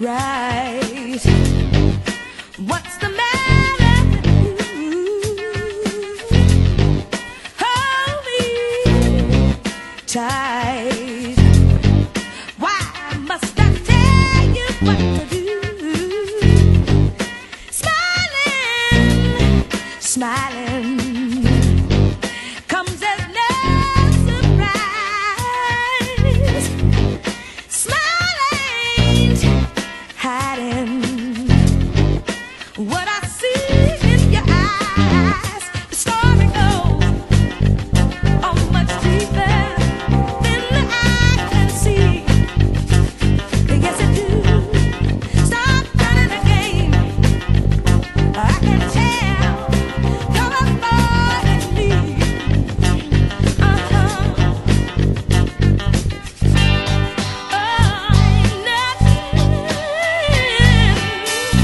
right. What's the matter? Ooh, hold me tight. Why must I tell you what to do? Smiling, smiling.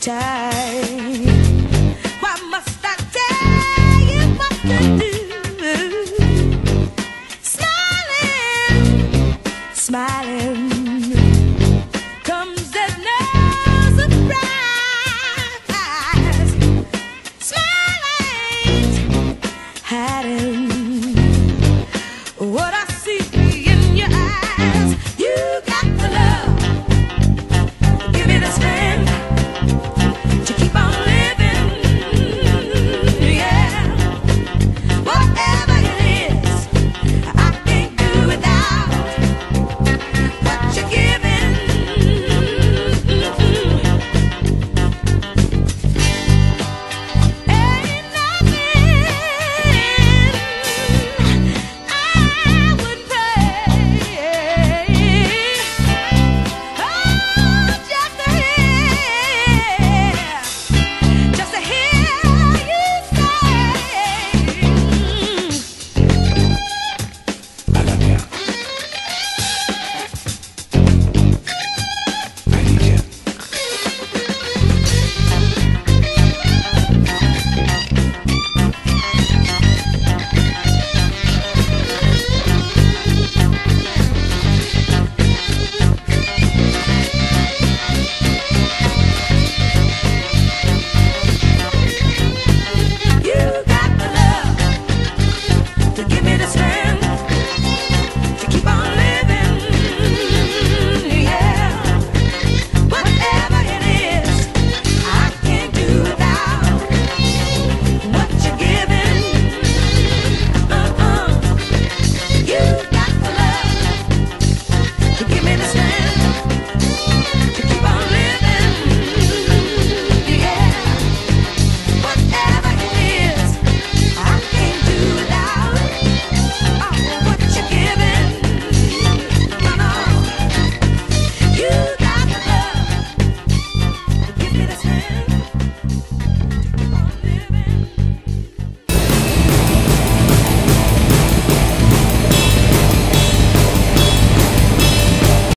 time.